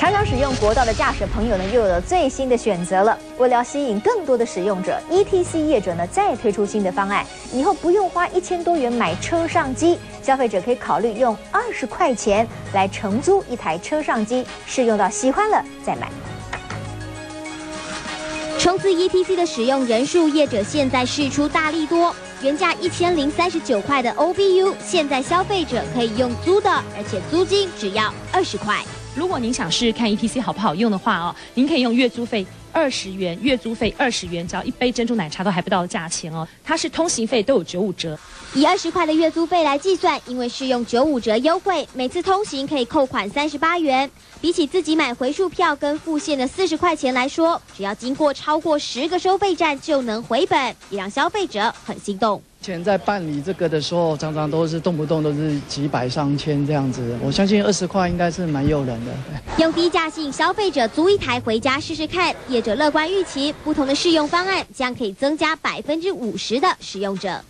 常常使用国道的驾驶朋友呢，又有了最新的选择了。为了吸引更多的使用者，ETC 业者呢再推出新的方案，以后不用花一千多元买车上机，消费者可以考虑用二十块钱来承租一台车上机，试用到喜欢了再买。冲刺 ETC 的使用人数，业者现在试出大力多，原价一千零三十九块的 OBU，现在消费者可以用租的，而且租金只要二十块。如果您想试试看 ETC 好不好用的话哦，您可以用月租费二十元，月租费二十元，只要一杯珍珠奶茶都还不到的价钱哦。它是通行费都有九五折，以二十块的月租费来计算，因为是用九五折优惠，每次通行可以扣款三十八元。比起自己买回数票跟付现的四十块钱来说，只要经过超过十个收费站就能回本，也让消费者很心动。前在办理这个的时候，常常都是动不动都是几百上千这样子。我相信二十块应该是蛮诱人的。用低价吸引消费者租一台回家试试看，业者乐观预期，不同的试用方案将可以增加百分之五十的使用者。